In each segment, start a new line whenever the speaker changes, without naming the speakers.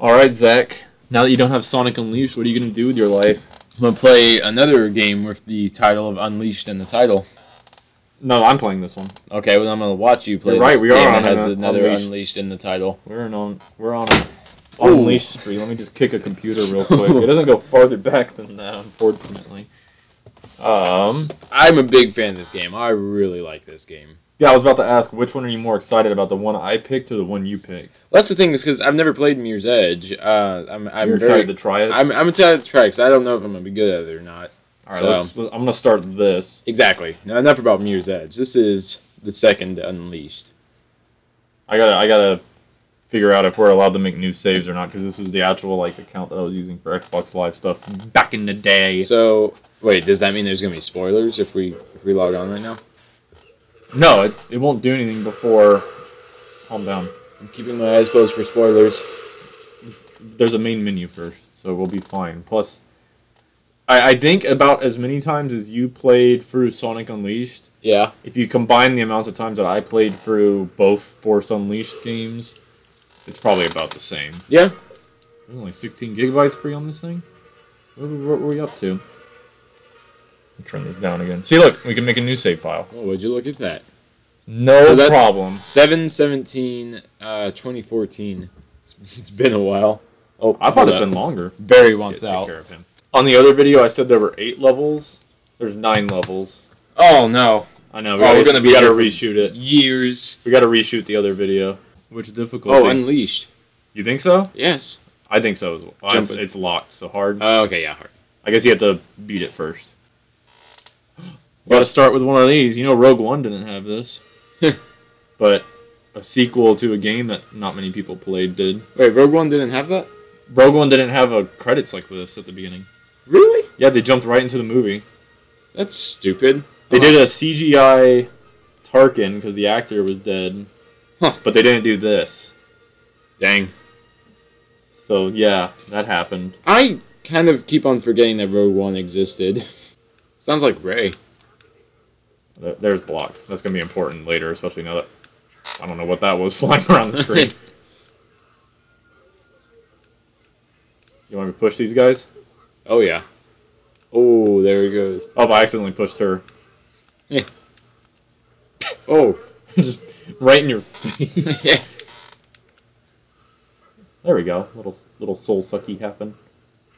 All right, Zach. Now that you don't have Sonic Unleashed, what are you gonna do with your life?
I'm gonna play another game with the title of Unleashed in the title.
No, I'm playing this one.
Okay, well I'm gonna watch you play
You're right,
this
we
game
are
that
on
has
an
another
Unleashed.
Unleashed in the title.
We're on we're on. Unleashed spree. Let me just kick a computer real quick. it doesn't go farther back than that, unfortunately. Um,
I'm a big fan of this game. I really like this game.
Yeah, I was about to ask, which one are you more excited about, the one I picked or the one you picked?
That's the thing is because I've never played Mirror's Edge. Uh, I'm I'm
You're
very,
excited to try it.
I'm I'm excited to try because I don't know if I'm gonna be good at it or not.
All right,
so-
let's, I'm gonna start this.
Exactly. Now enough about Mirror's Edge. This is the second Unleashed.
I gotta I gotta figure out if we're allowed to make new saves or not because this is the actual like account that I was using for Xbox Live stuff back in the day.
So wait, does that mean there's gonna be spoilers if we if we log on right now?
No, it, it won't do anything before. Calm down.
I'm keeping my eyes closed for spoilers.
There's a main menu first, so we'll be fine. Plus, I, I think about as many times as you played through Sonic Unleashed,
Yeah.
if you combine the amounts of times that I played through both Force Unleashed games, it's probably about the same.
Yeah.
There's only 16 gigabytes free on this thing. What, what were we up to? Turn this down again. See, look, we can make a new save file.
Oh, would you look at that?
No
So that's-
problem.
717 uh 2014. It's, it's been a while. Oh,
I thought it'd
up.
been longer.
Barry
Yeah,
wants
take
out.
care of him. On the other video, I said there were eight levels. There's nine levels.
Oh no.
I know.
Oh,
gotta-
we're gonna be
We gotta reshoot it.
Years.
We gotta reshoot the other video. Which difficulty?
Oh, Unleashed.
you think so?
Yes.
I think so as well. It's, it's locked, so hard.
Oh, okay, yeah. hard.
I guess you have to beat it first. Got to start with one of these. You know, Rogue One didn't have this, but a sequel to a game that not many people played did.
Wait, Rogue One didn't have that?
Rogue One didn't have a credits like this at the beginning.
Really?
Yeah, they jumped right into the movie.
That's stupid.
They did a CGI Tarkin because the actor was dead,
Huh.
but they didn't do this.
Dang.
So yeah, that happened.
I kind of keep on forgetting that Rogue One existed. Sounds like Ray.
There- There's block. That's gonna be important later, especially now that I don't know what that was flying around the screen. you want me to push these guys?
Oh yeah. Oh, there he goes.
Oh, I accidentally pushed her.
Oh.
Just right in your face. There we go. Little little soul sucky happened.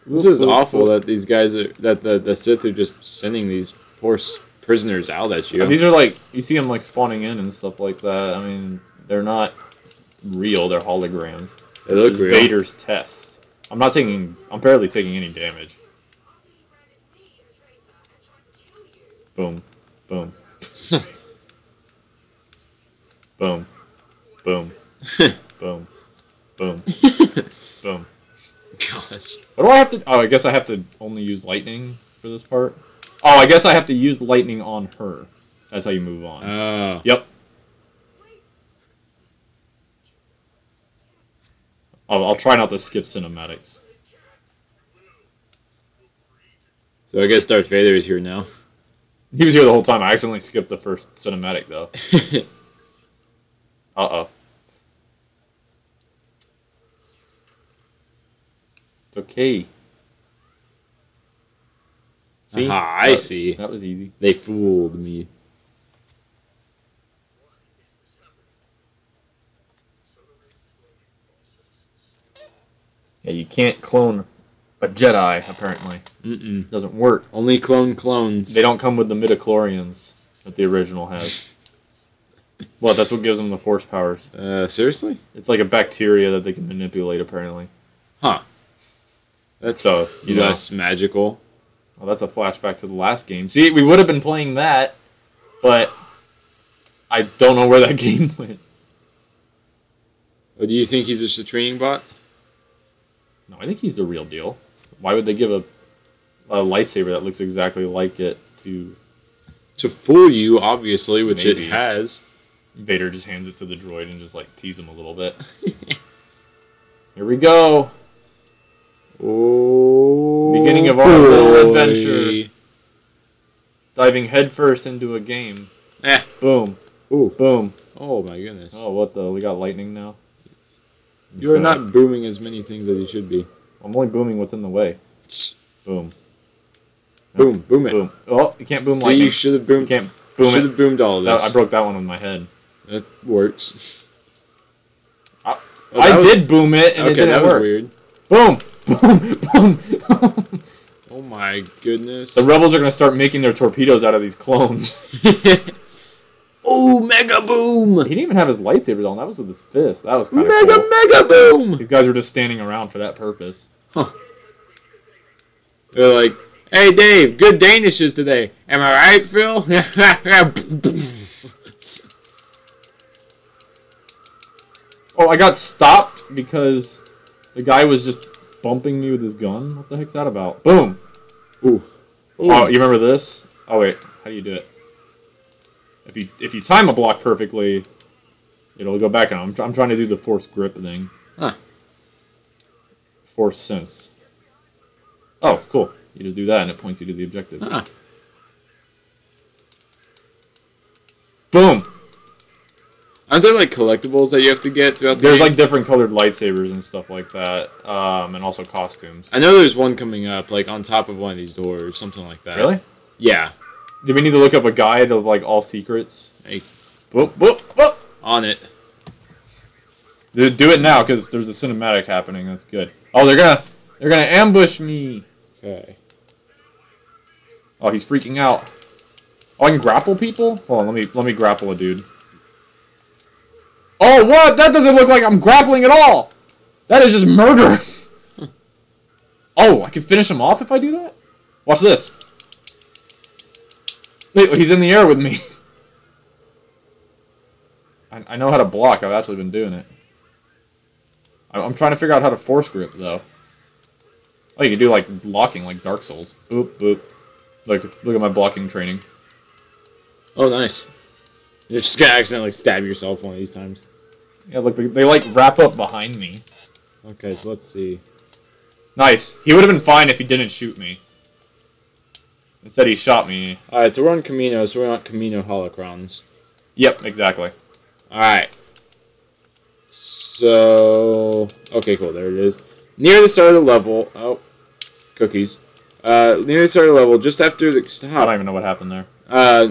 This is awful that these guys are that the the Sith are just sending these poor prisoners out at you.
These are like you see them like spawning in and stuff like that. I mean, they're not real. They're holograms.
They
This
look real.
Vader's tests. I'm not taking. I'm barely taking any damage. Boom, boom, boom, boom, boom, boom, boom.
Gosh.
What do I have to? Oh, I guess I have to only use lightning for this part. Oh, I guess I have to use lightning on her. That's how you move on.
Oh.
Yep. I'll, I'll try not to skip cinematics.
So I guess Darth Vader is here now.
He was here the whole time. I accidentally skipped the first cinematic though. Uh oh. It's okay. See?
Ah, I
That-
see.
That was easy.
They fooled me.
Yeah, you can't clone a Jedi, apparently.
Mm-mm.
Doesn't work.
Only clone clones.
They don't come with the midichlorians that the original has. well, that's what gives them the force powers.
Uh, seriously?
It's like a bacteria that they can manipulate, apparently. Huh.
That's
So, you know.
magical.
Well, that's a flashback to the last game. See, we would have been playing that, but I don't know where that game went.
Or do you think he's just a training bot?
No, I think he's the real deal. Why would they give a, a lightsaber that looks exactly like it to
To fool you, obviously, which
Maybe.
it has.
Vader? Just hands it to the droid and just like tease him a little bit. Here we go.
Oh,
Beginning of our little adventure. Diving headfirst into a game.
Eh.
Boom.
Ooh.
Boom.
Oh my goodness.
Oh, what the? We got lightning now.
You are not booming as many things as you should be.
I'm only booming what's in the way. Boom.
Boom, boom it.
Boom. Oh, you can't boom
See,
lightning.
you should have
You
boomed.
can't boom
should have boomed all of
That-
this.
I broke that one with my head.
That works.
I-
Oh,
I
was-
did boom it, and
okay,
it didn't
that was
work.
weird.
Boom. Boom. Boom.
Oh my goodness.
the rebels are gonna start making their torpedoes out of these clones.
oh, mega boom!
He didn't even have his lightsabers on. That was with his fist. That was kind of
Mega,
cool.
mega boom!
These guys were just standing around for that purpose. Huh.
They're like, hey Dave, good Danishes today. Am I right, Phil?
Oh, I got stopped because the guy was just bumping me with his gun. What the heck's that about? Boom.
Oh, Ooh.
Oh, you remember this? Oh wait, how do you do it? If you if you time a block perfectly, it'll go back. And I'm I'm trying to do the force grip thing.
Huh.
Force sense. Oh, it's cool. You just do that and it points you to the objective.
Huh.
Boom.
Aren't there like collectibles that you have to get throughout the
There's
game?
like different colored lightsabers and stuff like that, um, and also costumes.
I know there's one coming up, like on top of one of these doors, something like that.
Really?
Yeah.
Do we need to look up a guide of like all secrets?
Hey.
Whoop whoop whoop.
On it.
Do, do it now because there's a cinematic happening. That's good. Oh, they're gonna they're gonna ambush me.
Okay.
Oh, he's freaking out. Oh, I can grapple people. Hold on, let me let me grapple a dude. Oh, what? That doesn't look like I'm grappling at all. That is just murder. oh, I can finish him off if I do that. Watch this. Wait, he's in the air with me. I, I know how to block. I've actually been doing it. I- I'm trying to figure out how to force grip though. Oh, you can do like locking, like Dark Souls. Boop boop. Look, look at my blocking training.
Oh, nice. You're just gonna accidentally stab yourself one of these times.
Yeah, look, they, they like wrap up behind me.
Okay, so let's see.
Nice. He would have been fine if he didn't shoot me. Instead, he shot me.
Alright, so we're on Kamino, so we want Kamino holocrons.
Yep, exactly.
Alright. So. Okay, cool, there it is. Near the start of the level. Oh. Cookies. Uh, near the start of the level, just after the.
I don't even know what happened there.
Uh,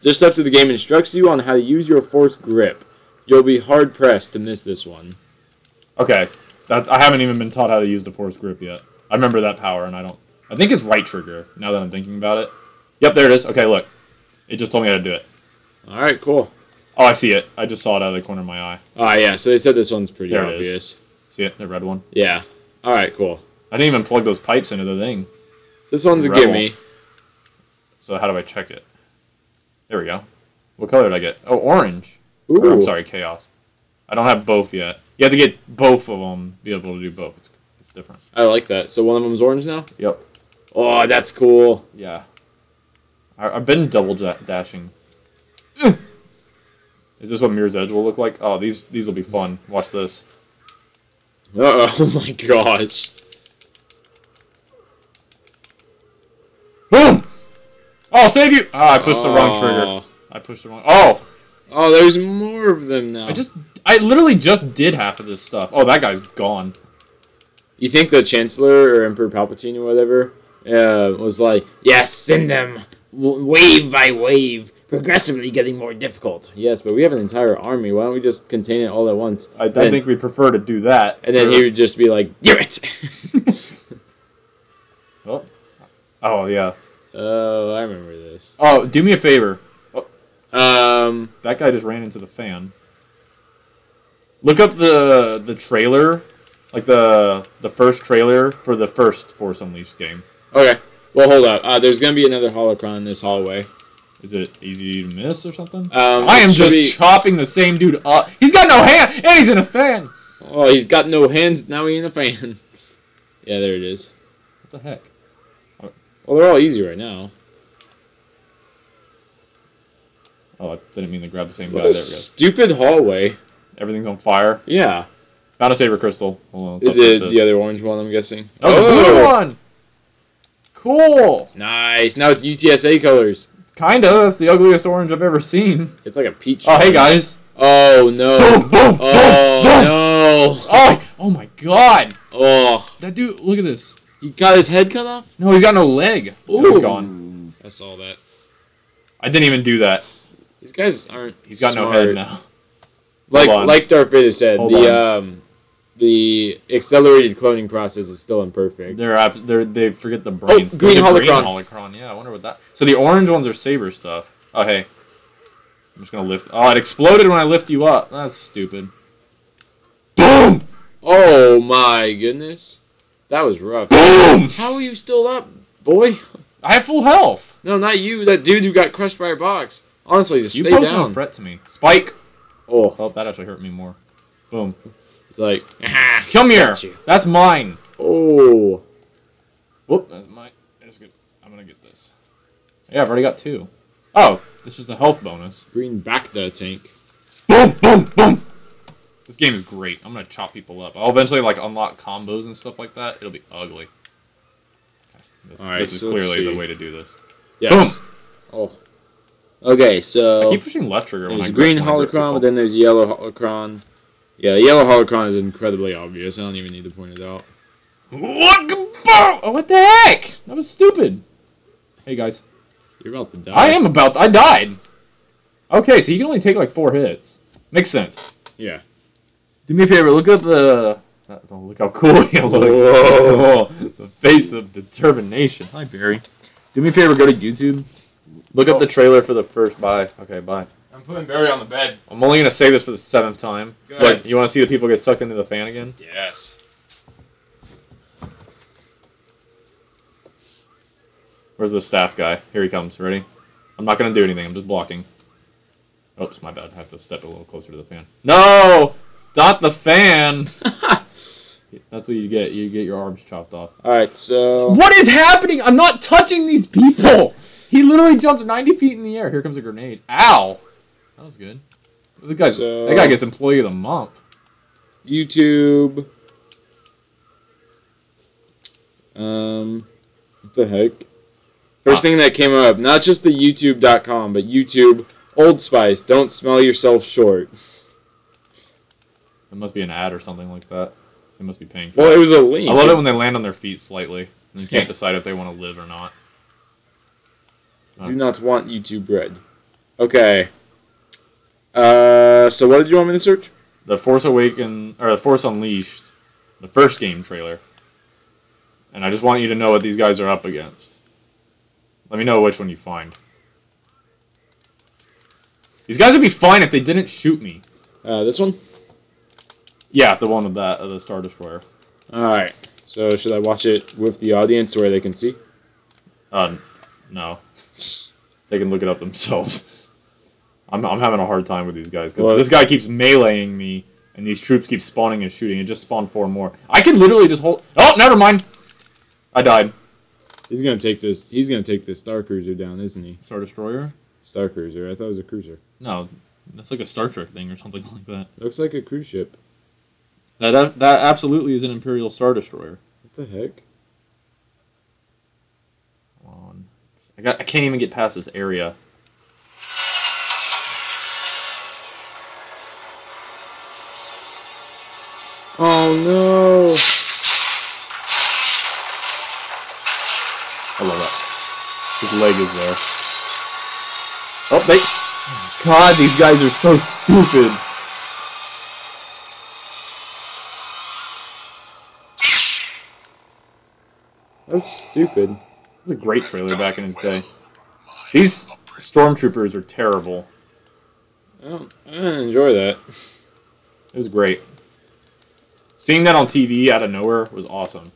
just after the game instructs you on how to use your force grip, you'll be hard pressed to miss this one.
Okay, that I haven't even been taught how to use the force grip yet. I remember that power, and I don't. I think it's right trigger. Now that I'm thinking about it. Yep, there it is. Okay, look. It just told me how to do it.
Alright, cool.
Oh, I see it. I just saw it out of the corner of my eye.
Oh yeah, so they said this one's pretty
There it
obvious.
See it? The red one.
Yeah. Alright, cool.
I didn't even plug those pipes into the thing.
So this one's a gimme.
So how do I check it? There we go. What color did I get? Oh, orange. Or, I'm sorry, chaos. I don't have both yet. You have to get both of them to be able to do both. It's, it's different.
I like that. So one of them's orange now?
Yep.
Oh, that's cool.
Yeah. I, I've been double dashing. Is this what Mirror's Edge will look like? Oh, these these will be fun. Watch this.
Uh oh my gosh.
Boom! Oh, save you! Ah, I pushed the wrong trigger. I pushed the wrong. Oh,
Oh, there's more of them now.
I just I literally just did half of this stuff. Oh, that guy's gone.
You think the Chancellor or Emperor Palpatine or whatever uh, was like, yes, send them wave by wave, progressively getting more difficult. Yes, but we have an entire army. Why don't we just contain it all at once?
I, I
And-
think we prefer to do that.
And then he would just be like, do it!
Oh. oh yeah.
oh, I remember this.
Oh, do me a favor.
Um,
That guy just ran into the fan. Look up the the trailer, like the the first trailer for the first Force Unleashed game.
okay. Well, hold up. Uh, there's gonna be another holocron in this hallway.
Is it easy to miss or something?
Um,
I am just
be-
chopping the same dude up. He's got no hand, and he's in a fan.
Oh, he's got no hands. Now he's in a fan. yeah, there it is.
What the heck?
Well, they're all easy right now.
Oh, I didn't mean to grab the same guy.
What
There
a stupid hallway.
Everything's on fire.
Yeah.
Found a saber crystal. Hold on.
Is it the other orange one? I'm guessing.
Oh, the blue oh! one. Cool.
Nice. Now it's UTSA colors.
Kinda. That's the ugliest orange I've ever seen.
It's like a peach.
Oh, hey guys.
Oh no.
Boom, boom,
Oh
boom.
no.
Oh, oh my god!
Oh,
That dude, look at this.
he got his head cut off.
No, he's got no leg.
Ooh.
Gone.
I saw that.
I didn't even do that.
These guys aren't.
He's got no
smart.
head now.
Like like Darth Vader said,
Hold
the um, the accelerated cloning process is still imperfect.
They're, ab- they're they forget the brains.
Oh, green holocron.
holocron. Yeah, I wonder what that. So the orange ones are saber stuff. Oh hey, I'm just gonna lift. Oh, it exploded when I lift you up. That's stupid. Boom!
Oh my goodness, that was rough.
Boom!
How are you still up, boy?
I have full health.
No, not you. That dude who got crushed by a box. Honestly, just
You
stay
pose no
down.
threat to me. Spike.
Oh,
Oh, that actually hurt me more. Boom.
it's like, ah,
Come here.
you.
That's mine.
Oh,
Whoop. That's mine. That's good. I'm gonna get this. Yeah, I've already got two. Oh, this is the health bonus.
green back the tank.
Boom, boom, boom. This game is great. I'm gonna chop people up. I'll eventually like unlock combos and stuff like that. It'll be ugly. Okay, This,
Alright,
this is
so
clearly the way to do this.
Yes. Oh. Okay, so
I keep pushing left trigger when
there's green
when I grip
holocron, but then there's yellow holocron. Yeah, the yellow holocron is incredibly obvious. I don't even need to point it out.
What? the- Oh, what the heck? That was stupid. Hey guys,
You're about to die.
I am about. To, I died. Okay, so you can only take like four hits. Makes sense.
Yeah.
Do me a favor. Look at the. uh, oh, look how cool he looks.
Whoa.
the face of determination. Hi Barry. Do me a favor. Go to YouTube. Look up oh. the trailer for the first. Bye. Okay. Bye.
I'm putting Barry on the bed.
I'm only gonna say this for the seventh time.
Go
But
ahead.
you want to see the people get sucked into the fan again?
Yes.
Where's the staff guy? Here he comes. Ready? I'm not gonna do anything. I'm just blocking. Oops, my bad. I have to step a little closer to the fan. No, not the fan. That's what you get. You get your arms chopped off.
All right, so
What is happening? I'm not touching these people. He literally jumped 90 feet in the air. Here comes a grenade. Ow. That was good. The guy,
So-
that guy gets employee of the month.
YouTube. Um, what the heck? First
Ah.
thing that came up, not just the YouTube.com, but YouTube Old Spice. Don't smell yourself short.
It must be an ad or something like that. It must be paying.
Well,
it.
it was a link.
I love it when they land on their feet slightly and can't decide if they want to live or not.
Do not want YouTube bread. Okay. Uh, so what did you want me to search?
The Force Awaken or the Force Unleashed, the first game trailer. And I just want you to know what these guys are up against. Let me know which one you find. These guys would be fine if they didn't shoot me.
Uh, this one.
Yeah, the one with that, uh, the Star Destroyer.
All right. So should I watch it with the audience where they can see?
Uh, no. They can look it up themselves. I'm, I'm having a hard time with these guys because
Well-
this guy keeps meleeing me, and these troops keep spawning and shooting. It just spawned four more. I can literally just hold. Oh, never mind. I died.
He's gonna take this. He's gonna take this Star Cruiser down, isn't he?
Star Destroyer?
Star Cruiser. I thought it was a cruiser.
No, that's like a Star Trek thing or something like that.
Looks like a cruise ship.
That that, that absolutely is an Imperial Star Destroyer.
What the heck?
Come on. I got. I can't even get past this area.
Oh no!
I love that. His leg is there. Oh, they. God, these guys are so stupid.
That's stupid.
It was a great trailer back in its day. These stormtroopers are terrible.
I don't. I didn't enjoy that.
It was great. Seeing that on TV out of nowhere was awesome.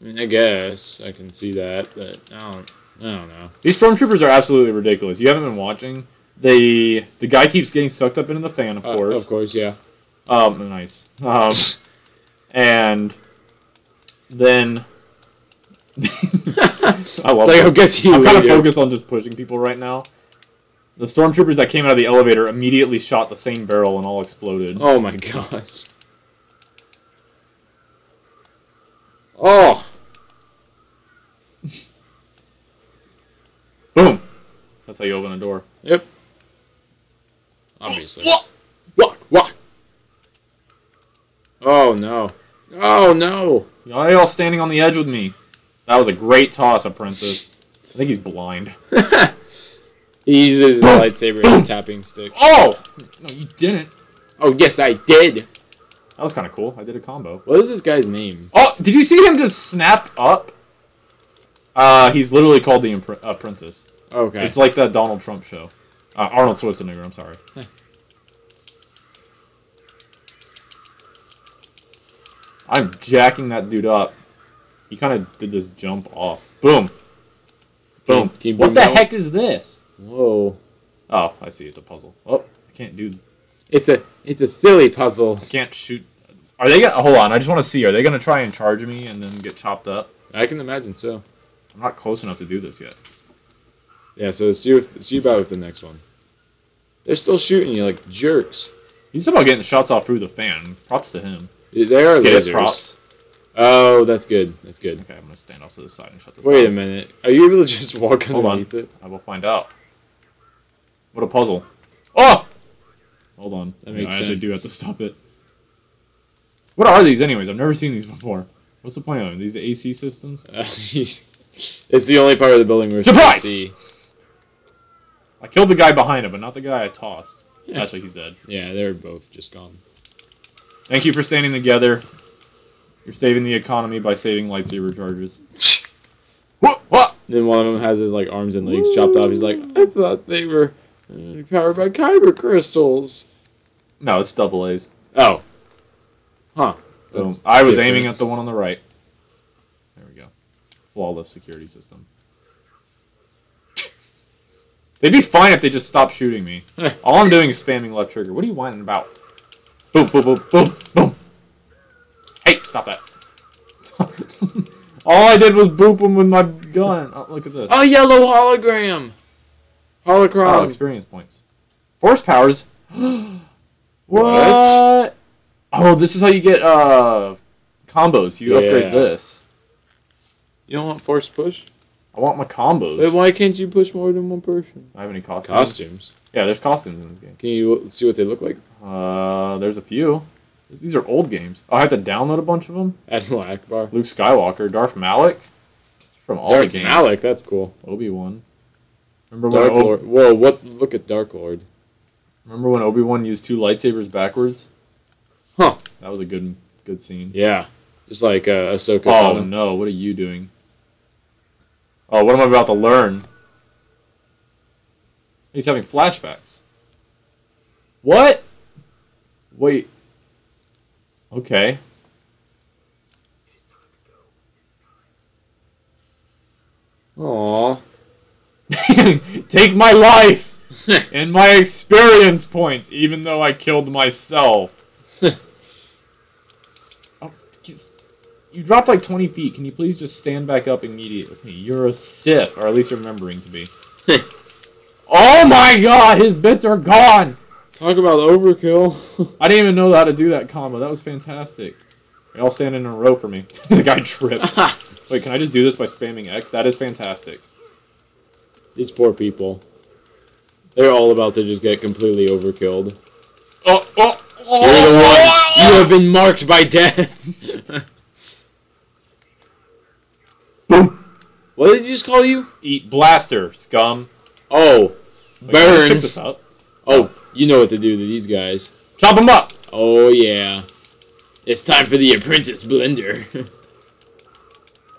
I mean, I guess I can see that, but I don't. I don't know.
These stormtroopers are absolutely ridiculous. You haven't been watching. The the guy keeps getting sucked up into the fan, of
Uh,
course.
of course, yeah.
Um, nice. Um, and then I love
It's like, get to you
I'm kind of focused on just pushing people right now. The stormtroopers that came out of the elevator immediately shot the same barrel and all exploded.
Oh my gosh. Oh,
Boom! That's how you open a door. Yep.
Obviously.
What?
What? What? Oh no. Oh no!
Why are you all standing on the edge with me? That was a great toss, apprentice. I think he's blind.
he uses his lightsaber as a tapping stick.
Oh! No, you didn't.
Oh yes, I did.
That was kind of cool. I did a combo.
What is this guy's name?
Oh, did you see him just snap up? Uh, he's literally called the Impr- Apprentice.
Okay.
It's like that Donald Trump show. Uh, Arnold Schwarzenegger, I'm sorry.
Huh.
I'm jacking that dude up. He kind of did this jump off. Boom. Boom.
Can you
what the
one?
heck is this?
Whoa!
Oh, I see. It's a puzzle. Oh, I can't do.
It's a it's a silly puzzle.
I can't shoot. Are they gonna? Hold on. I just want to see. Are they gonna try and charge me and then get chopped up?
I can imagine so.
I'm not close enough to do this yet.
Yeah. So see with, see about with the next one. They're still shooting you like jerks.
He's about getting shots off through the fan. Props to him.
They are
Get
lasers.
props.
Oh, that's good. That's good.
Okay, I'm gonna stand off to the side and shut this.
Wait a minute. Are you able to just walk
Hold on.
underneath it?
I will find out. What a puzzle. Oh! Hold on.
That makes
I actually do have to stop it. What are these anyways? I've never seen these before. What's the point of them? These AC systems?
Uh, it's the only part of the building where
Surprise!
See.
I killed the guy behind him, but not the guy I tossed.
Yeah.
Actually, he's dead.
Yeah, they're both just gone.
Thank you for standing together. You're saving the economy by saving lightsaber charges. What? What?
Then one of them has his like arms and legs chopped off. He's like, I thought they were uh, powered by kyber crystals.
No, it's double A's.
Oh. Huh.
Boom. I was
different.
aiming at the one on the right. There we go. Flawless security system. They'd be fine if they just stopped shooting me. All I'm doing is spamming left trigger. What are you whining about? Boom, boom, boom, boom, boom. Hey, stop that. All I did was boop him with my gun. Oh, look at this.
A yellow hologram.
Oh,
Holocron.
experience points. Force powers. what?
What?
Oh, this is how you get uh combos. You
Yeah.
upgrade this.
you don't want force push?
I want my combos.
Wait, why can't you push more than one person?
I have any costumes?
Costumes.
Yeah, there's costumes in this game.
Can you see what they look like?
Uh, there's a few. These are old games. Oh, I have to download a bunch of them.
Admiral Ackbar.
Luke Skywalker, Darth Malik, from all
Dark
the games.
Malik, that's cool.
Obi Wan. Remember
Dark
when?
Lord. Whoa, what? Look at Dark Lord.
remember when Obi Wan used two lightsabers backwards?
Huh.
That was a good, good scene.
Yeah, just like uh, Ahsoka.
Oh
Tano.
no! What are you doing? Oh, what am I about to learn? He's having flashbacks. What? Wait. Okay.
Aw.
Take my life and my experience points, even though I killed myself. Oh, you dropped like 20 feet. Can you please just stand back up immediately? You're a Sith, or at least remembering to be. oh my god, his bits are gone!
Talk about overkill.
I didn't even know how to do that combo. That was fantastic. They all stand in a row for me. the guy tripped. Wait, can I just do this by spamming X? That is fantastic.
These poor people. They're all about to just get completely overkilled.
Oh, oh, oh,
You're the oh, one.
Oh, oh,
You have been marked by death.
Boom.
what did he just call you?
Eat blaster, scum.
Oh,
Wait, can I pick
burn.
this up?
Oh, you know what to do to these guys.
Chop them up.
Oh yeah. It's time for the apprentice blender.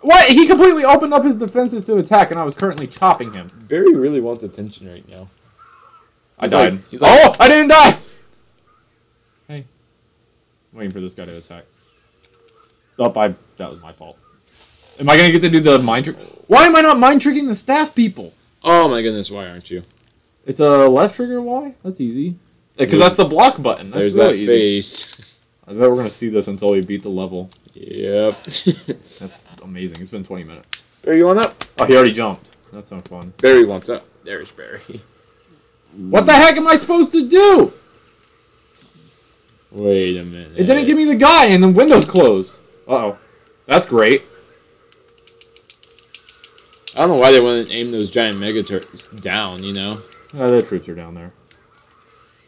What? He completely opened up his defenses to attack, and I was currently chopping him.
Barry really wants attention right now.
I
He's
died.
like- he's like-
oh, I didn't die. Hey, I'm waiting for this guy to attack. Oh, I that was my fault. Am I gonna get to do the mind trick? Why am I not mind tricking the staff people?
Oh my goodness, why aren't you?
It's a left trigger Y. That's easy. Because that's the block button. That's
There's
really
that
easy.
face.
I bet we're gonna see this until we beat the level.
yep.
That's amazing. It's been 20 minutes.
Barry, you want up?
Oh, he already jumped. That's not fun.
Barry wants up. There's Barry.
What the heck am I supposed to do?
Wait a minute.
It didn't give me the guy, and the window's closed. Uh oh, that's great.
I don't know why they wouldn't aim those giant mega turrets down. You know.
Uh, the troops are down there.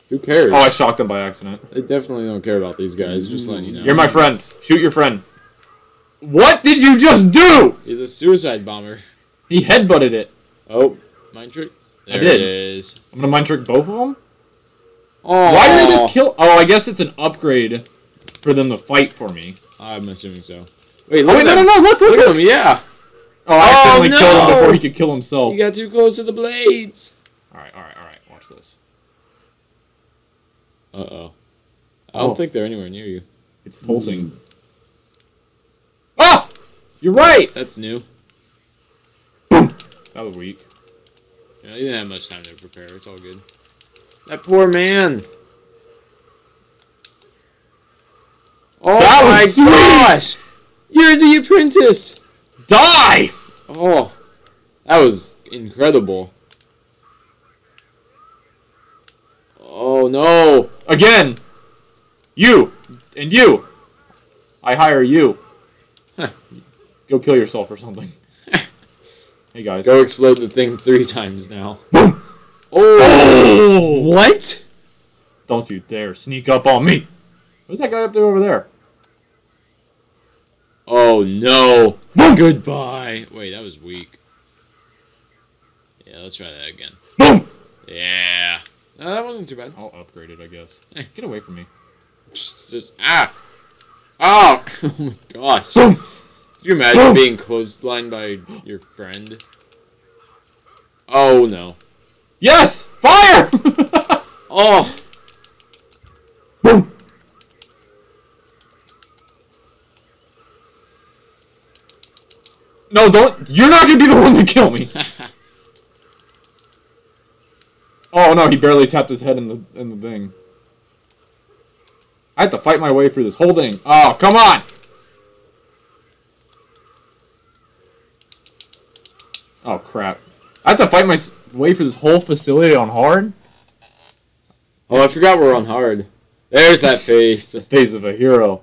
Who cares?
Oh, I shocked them by accident.
They definitely don't care about these guys. Just letting you know.
You're my friend. Shoot your friend. What did you just do?
He's a suicide bomber.
He headbutted it.
Oh, mind trick.
I did.
it is.
I'm gonna mind trick both of them.
Oh,
Why did they just kill? Oh, I guess it's an upgrade for them to fight for me.
I'm assuming so. Wait,
Oh
look
wait,
at
no, no, no! Look, look,
Look at him. Yeah.
Oh, I accidentally
Oh,
killed him before he could kill himself.
You got too close to the blades.
All right, all right, all right. Watch this.
Uh oh. I don't
Oh.
think they're anywhere near you.
It's pulsing. Ah! You're right.
That's new.
That was weak.
You, know, you didn't have much time to prepare. It's all good. That poor man. Oh
That
my
was
gosh! You're the apprentice.
Die!
Oh, that was incredible. Oh no!
Again. You and you. I hire you. Go kill yourself or something. hey guys.
Go explode the thing three times now.
Boom.
Oh! What?
Don't you dare sneak up on me. Who's that guy up there over there?
Oh no!
Boom.
Goodbye. Wait, that was weak. Yeah, let's try that again.
Boom.
Yeah. That wasn't too bad.
I'll upgrade it, I guess.
Hey.
Get away from me.
Just ah. Oh! oh my gosh. Could you imagine being clotheslined by your friend? Oh no.
Yes! Fire!
Oh!
Boom. No, don't. You're not gonna be the one to kill me. Oh no, he barely tapped his head in the in the thing. I have to fight my way through this whole thing. Oh, come on! Oh crap! I have to fight my way through this whole facility on hard.
oh, I forgot we're on hard. There's that face.
Face of a hero.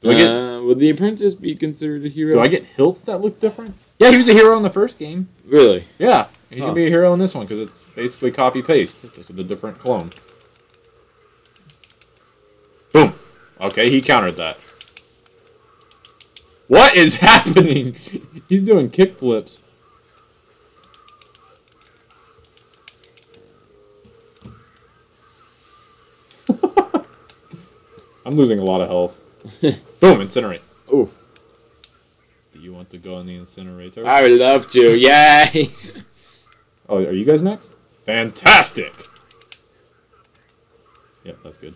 Do I get
Uh, would the apprentice be considered a hero?
do I get hilts that look different? Yeah, he was a hero in the first game.
Really?
Yeah, he
Huh.
can be a hero in this one because it's basically copy paste, just with a different clone. Boom. Okay, he countered that. What is happening? He's doing kick flips. I'm losing a lot of health. Boom, incinerate.
Oof.
Do you want to go in the incinerator?
I would love to. Yay!
Oh, are you guys next? Fantastic! Yep, that's good.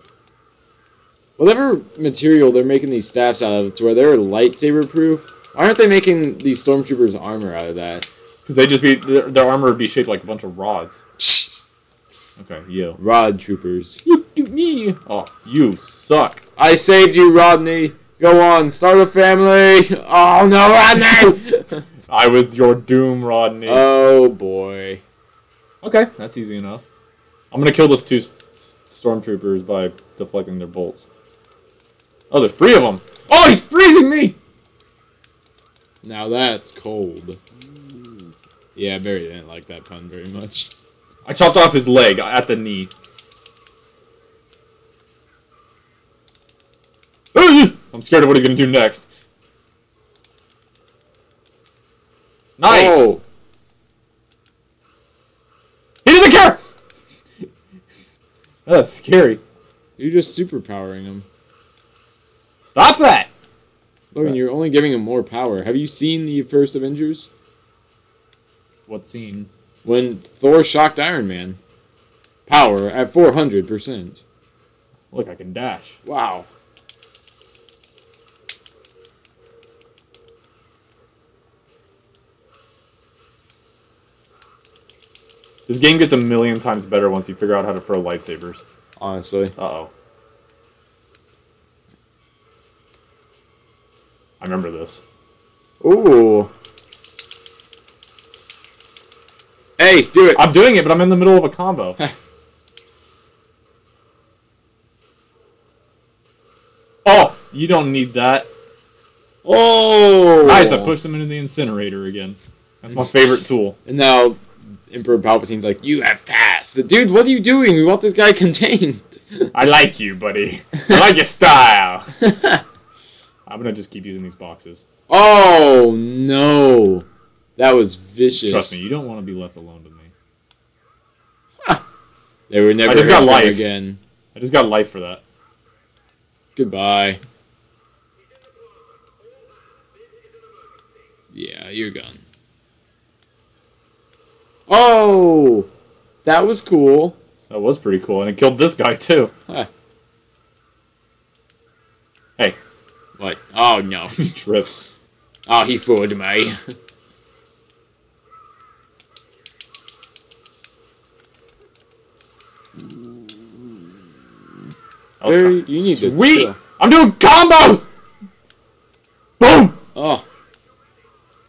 Whatever material they're making these staffs out of, to where they're lightsaber proof, why aren't they making these stormtroopers armor out of that?
Because they just be their, their armor would be shaped like a bunch of rods. Okay, you.
Rod troopers.
You, you, me. Oh, you suck.
I saved you, Rodney. Go on, start a family. Oh no, Rodney!
I was your doom, Rodney.
oh boy.
okay, that's easy enough. I'm gonna kill those two stormtroopers by deflecting their bolts. Oh, there's three of them. Oh, he's freezing me.
Now that's cold. Yeah, Barry didn't like that pun very much.
I chopped off his leg at the knee. I'm scared of what he's gonna do next. Nice.
Oh,
He doesn't care. That's scary.
you're just superpowering him.
Stop that.
Logan, you're only giving him more power. Have you seen the first Avengers?
What scene?
When Thor shocked Iron Man. Power at 400%.
Look, I can dash.
Wow.
This game gets a million times better once you figure out how to throw lightsabers.
Honestly.
Uh oh. I remember this.
Ooh. Hey, do it.
I'm doing it, but I'm in the middle of a combo. oh, you don't need that.
Oh.
Nice, I pushed him into the incinerator again. That's my favorite tool.
And now Emperor Palpatine's like, "You have passed, dude. What are you doing? We want this guy contained."
I like you, buddy. I like your style. I'm gonna just keep using these boxes.
oh no, that was vicious.
Trust me, you don't want to be left alone with me.
They were never
I just got life.
again.
I just got life for that.
Goodbye. Yeah, you're gone. Oh, that was cool.
That was pretty cool, and it killed this guy too. Hey.
What? Oh no.
he tripped.
Oh, he fooled me. You need to
sweet.
chill.
I'm doing combos. Boom.
Oh.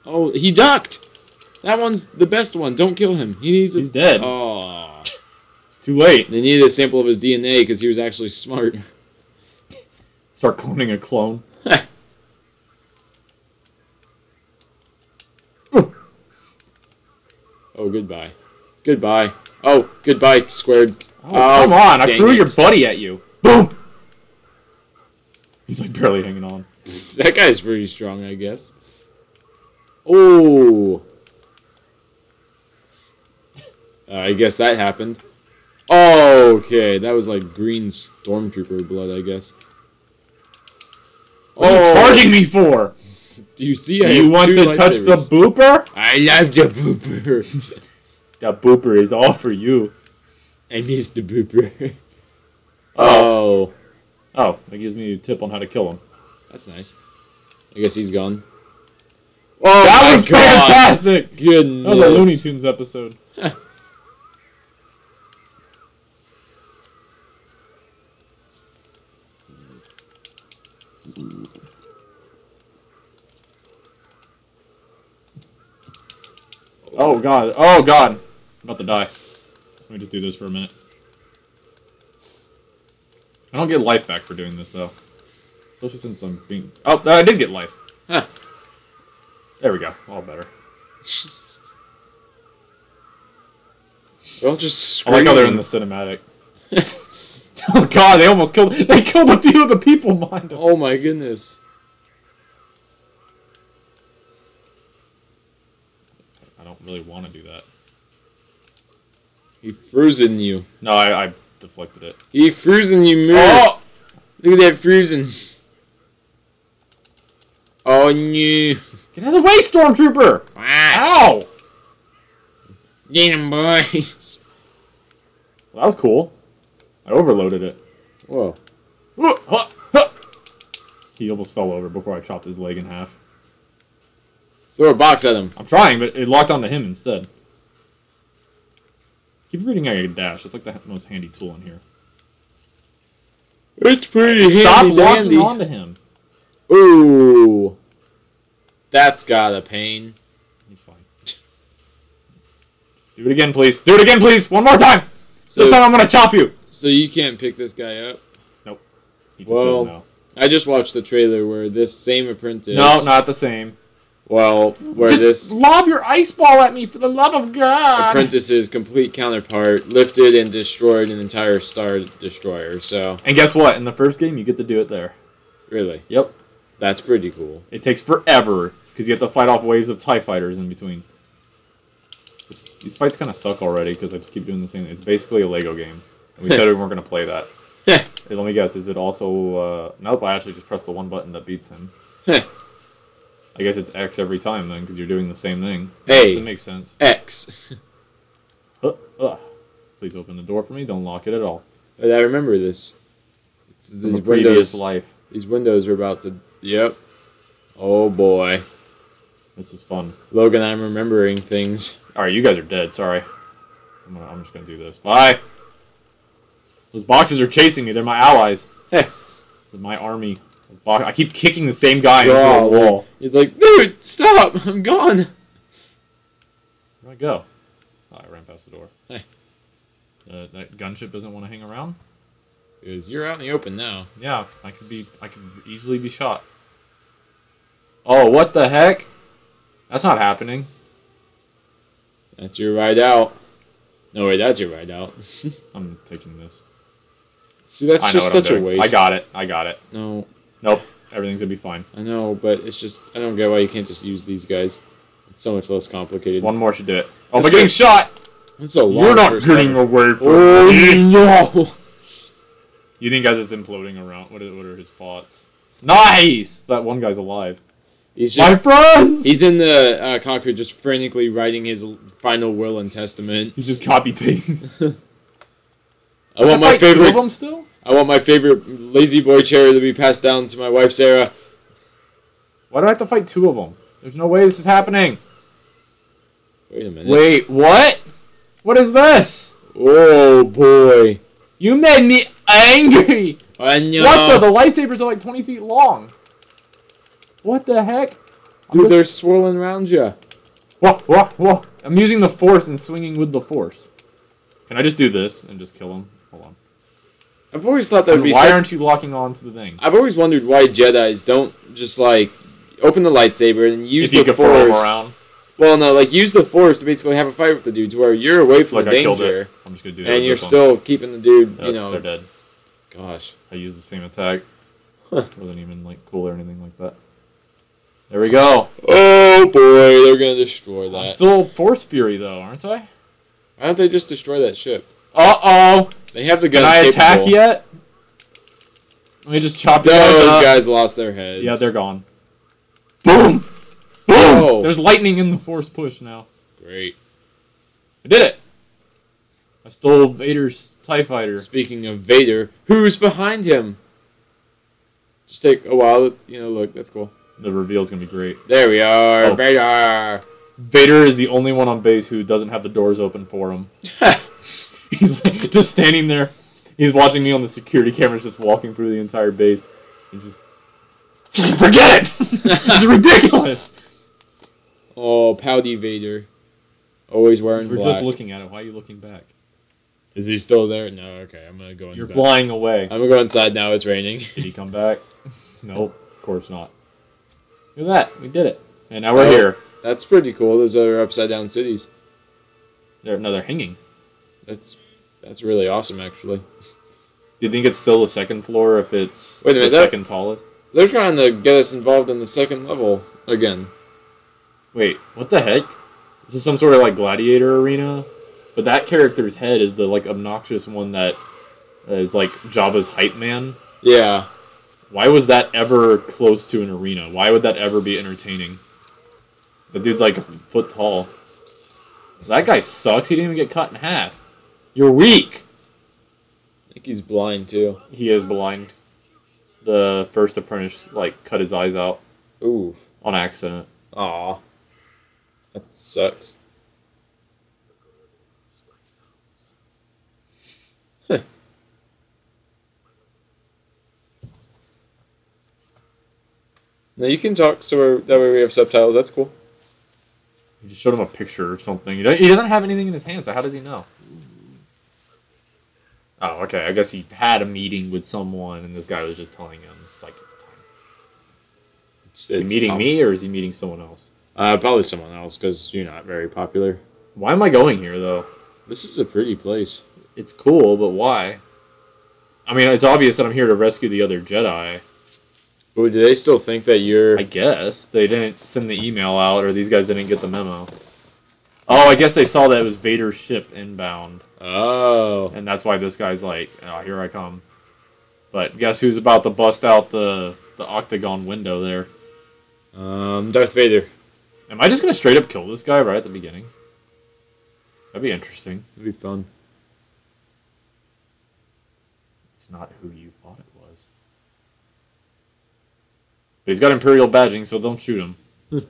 Oh, he ducked. That one's the best one. Don't kill him. He needs. A...
He's dead.
Oh.
It's too late.
They needed a sample of his DNA because he was actually smart.
Start cloning a clone.
Oh, goodbye. Goodbye. Oh, goodbye, squared.
Oh,
Oh,
come on! I threw
it.
your buddy at you. Boom. He's like barely hanging on.
That guy's pretty strong, I guess. Oh. Uh, I guess that happened. Oh, okay, that was like green stormtrooper blood, I guess.
What are you charging me for?
Do you see?
Do
I
you want to touch the booper?
I love the booper.
the booper is all for you.
I miss the booper. oh,
Oh, that gives me a tip on how to kill him.
that's nice. I guess he's gone. Oh,
that
my
was
God.
fantastic.
Goodness.
That was a Looney Tunes episode. Oh god. Oh god. I'm about to die. Let me just do this for a minute. I don't get life back for doing this though. Especially since I'm being. Oh, I did get life.
Huh.
There we go. All better.
Don't just.
I like how they're in the cinematic. oh god, they almost killed. They killed a few of the people mind.
Oh my goodness.
Really want to do that.
He frozen you.
No, I, I deflected it.
He frozen you, move.
Oh!
Look at that frozen. Oh no.
Get out of the way, stormtrooper!
Wow.
Ow!
Get him, boys.
That was cool. I overloaded it.
Whoa.
He almost fell over before I chopped his leg in half.
Throw a box at him.
I'm trying, but it locked onto him instead. Keep reading I can dash. It's like the most handy tool in here.
It's pretty handy.
Stop locking
dandy.
onto him.
Ooh. That's got a pain.
He's fine. Just do it again, please. Do it again, please. One more time.
So,
this time I'm gonna chop you.
so you can't pick this guy up?
He just
Well,
says no.
I just watched the trailer where this same apprentice.
No, not the same.
Well, where
Just
this
lob your ice ball at me for the love of God.
apprentice's complete counterpart lifted and destroyed an entire star destroyer. So
And guess what? In the first game, you get to do it there.
really,
Yep.
that's pretty cool.
It takes forever because you have to fight off waves of Tie fighters in between. This, these fights kind of suck already because I just keep doing the same. Thing. It's basically a Lego game. And we said we weren't going to play that.
Heh.
Hey, let me guess. Is it also? Uh, nope. I actually just pressed the one button that beats him. I guess it's X every time then because you're doing the same thing.
Hey.
That makes sense.
X.
Uh, uh. Please open the door for me. Don't lock it at all.
But I remember this.
From
These
previous
windows,
life.
these windows are about to. Yep. Oh boy,
This is fun.
Logan, I'm remembering things.
All right, you guys are dead. Sorry. I'm, gonna, I'm just gonna do this. Bye. Those boxes are chasing me. They're my allies.
Heh.
this is my army. I keep kicking the same guy into a wall.
He's like, dude, stop! I'm gone.
Where'd I go? Oh, I ran past the door.
Hey.
Uh, that gunship doesn't want to hang around.
Because you're out in the open now.
Yeah, I could be. I could easily be shot. Oh, what the heck? That's not happening.
That's your ride out. No way, that's your ride out.
I'm taking this.
See, that's
I
just such a waste.
I got it. I got it.
No,
Nope. Everything's gonna be fine.
I know, but it's just I don't get why you can't just use these guys. It's so much less complicated.
One more should do it. Oh, am I
That's
getting shot?
It's a long
You're not getting away from
Oh
me.
no!
You think guys it's imploding around? What are, what are his thoughts? Nice. That one guy's alive.
He's
My
just
friends.
he's in the uh, cockpit, just frantically writing his final will and testament.
He's just copy paste.
I want my favorite.
Two of them still.
I want my favorite lazy boy chair to be passed down to my wife Sarah.
Why do I have to fight two of them? There's no way this is happening.
Wait a minute.
Wait, what? What is this?
Oh boy.
You made me angry.
I know.
What the? The lightsabers are like 20 feet long. What the heck?
Dude,
just-
they're swirling around you.
Whoa, whoa, whoa. I'm using the force and swinging with the force. Can I just do this and just kill him?
I've always thought that would be.
why
such-
aren't you locking on to the thing?
I've always wondered why Jedi's don't just like open the lightsaber and use
if
the
could throw him
force.
around,
Well, no, like use the force to basically have a fight with the dude, where you're away from
like
the
I
danger,
it. I'm just gonna do that.
and you're
this one.
still keeping the dude.
Yep,
you know,
they're dead.
gosh.
I used the same attack.
Huh.
Wasn't even like cool or anything like that. There we go.
Oh boy, they're gonna destroy that.
I'm still Force Fury though, aren't I?
Why don't they just destroy that ship?
Uh oh.
They have the
Can
guns
I attack
capable.
yet? Let me just chop you
No,
guys
those
up.
guys lost their heads.
Yeah, they're gone. Boom! Boom!
Oh.
There's lightning in the Force push now.
great.
I did it! I stole Vader's TIE fighter.
Speaking of Vader, who's behind him? Just take a while. to- You know, look, that's cool.
The reveal's gonna be great.
There we are,
Oh.
Vader.
Vader is the only one on base who doesn't have the doors open for him. He's like, just standing there. He's watching me on the security cameras, just walking through the entire base. He's just forget it. it's ridiculous.
oh, Pouty Vader, always wearing
We're
black.
just looking at it. Why are you looking back?
Is he still there? No. Okay, I'm gonna go.
You're
back.
flying away.
I'm gonna go inside now. It's raining.
Did he come back? nope. Of course not. Look at that. We did it. And now we're
Oh.
here.
That's pretty cool. Those are upside down cities.
They're, no, they're hanging.
That's that's really awesome, actually.
Do you think it's still the second floor if it's
Wait a
the
minute, that-
second tallest?
They're trying to get us involved in the second level again.
Wait, what the heck? This is some sort of like gladiator arena, but that character's head is the like obnoxious one that is like Jabba's hype man.
Yeah.
Why was that ever close to an arena? Why would that ever be entertaining? The dude's like a foot tall. That guy sucks. He didn't even get cut in half. You're weak.
I think he's blind too.
He is blind. The first apprentice like cut his eyes out
Ooh.
on accident.
Aw. That sucks. Huh. Now you can talk so we're, that way we have subtitles. That's cool.
You just showed him a picture or something. He doesn't, he doesn't have anything in his hands, so how does he know? Oh, okay. I guess he had a meeting with someone, and this guy was just telling him, it's like, it's time.
It's,
Is he meeting
Tom.
me, or is he meeting someone else?
Uh, probably someone else because you're not very popular.
Why am I going here, though?
This is a pretty place.
It's cool, but why? I mean, it's obvious that I'm here to rescue the other Jedi.
But do they still think that you're?
I guess. They didn't send the email out, or these guys didn't get the memo. Oh, I guess they saw that it was Vader's ship inbound.
Oh.
And that's why this guy's like, oh, here I come. But guess who's about to bust out the, the octagon window there?
Um, Darth Vader.
Am I just gonna straight up kill this guy right at the beginning? That'd be interesting.
That'd be fun.
It's not who you thought it was. But he's got Imperial badging, so don't shoot him.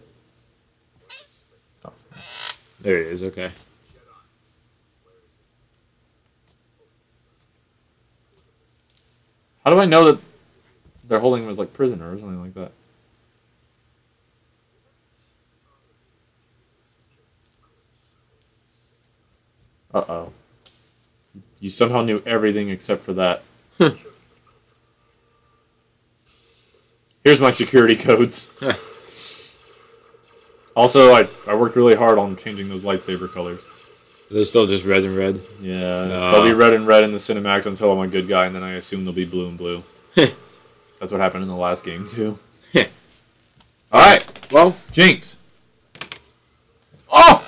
There he is. Okay.
How do I know that they're holding him as like prisoner or something like that? Uh oh. You somehow knew everything except for that. Here's my security codes. Also, I, I worked really hard on changing those lightsaber colors.
They're still just red and red.
Yeah,
No.
they'll be red and red in the Cinemax until I'm a good guy, and then I assume they'll be blue and blue. That's what happened in the last game too. All right,
Well,
Jinx. Oh!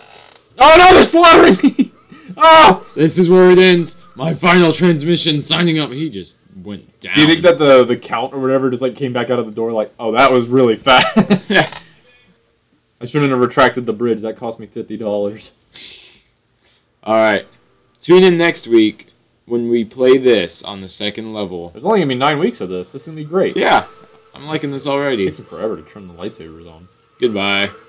Oh no, they're slaughtering me! Oh!
this is where it ends. My final transmission signing up. He just went down.
Do you think that the the count or whatever just like came back out of the door like, oh, that was really fast? I shouldn't have retracted the bridge. That cost me fifty dollars.
All right. Tune in next week when we play this on the second level.
There's only gonna be nine weeks of this. This is gonna be great.
Yeah, I'm liking this already.
It takes him forever to turn the lightsabers on.
Goodbye.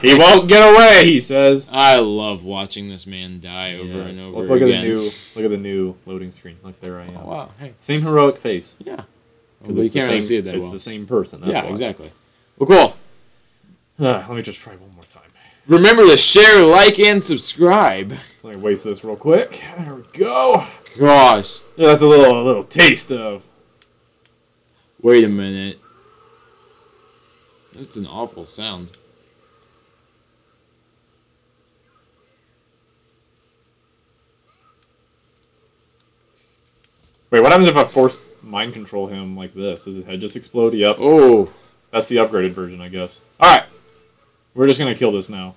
He won't get away, he says.
I love watching this man die over
Yes.
and over
Let's look
again.
at the new look at the new loading screen. Look there I am.
Oh, wow. Hey.
Same heroic face.
Well,
'Cause
you
it's the
can't really
same-
see it that
It's
well.
the same person. That's
yeah,
why.
exactly. Well, cool.
Let me just try one more.
Remember to share, like, and subscribe.
Let me waste this real quick. There we go.
Gosh.
Yeah, that's a little a little taste of.
Wait a minute. That's an awful sound.
Wait, what happens if I force mind control him like this? Does his head just explode? Yep.
Oh.
That's the upgraded version, I guess. Alright. We're just gonna kill this now.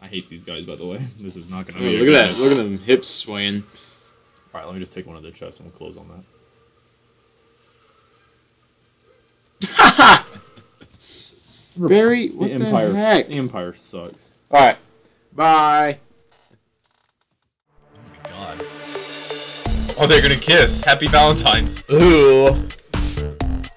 I hate these guys, by the way. This is not gonna
Oh,
be a
look
good
at that.
hit.
Look at them hips swaying.
Alright, let me just take one of the chests and we'll close on that.
Barry, what
the
the,
Empire,
heck?
The Empire sucks.
Alright. Bye.
Oh my god. Oh, they're gonna kiss. Happy Valentine's.
Ooh.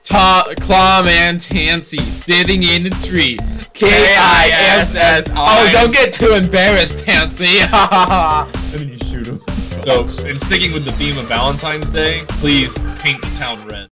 Ta- Clawman Tansy sitting in the tree. K-I-S-S. Oh, don't get too embarrassed, Tansy.
And then you shoot him.
So, in sticking with the theme of Valentine's Day, please paint the town red.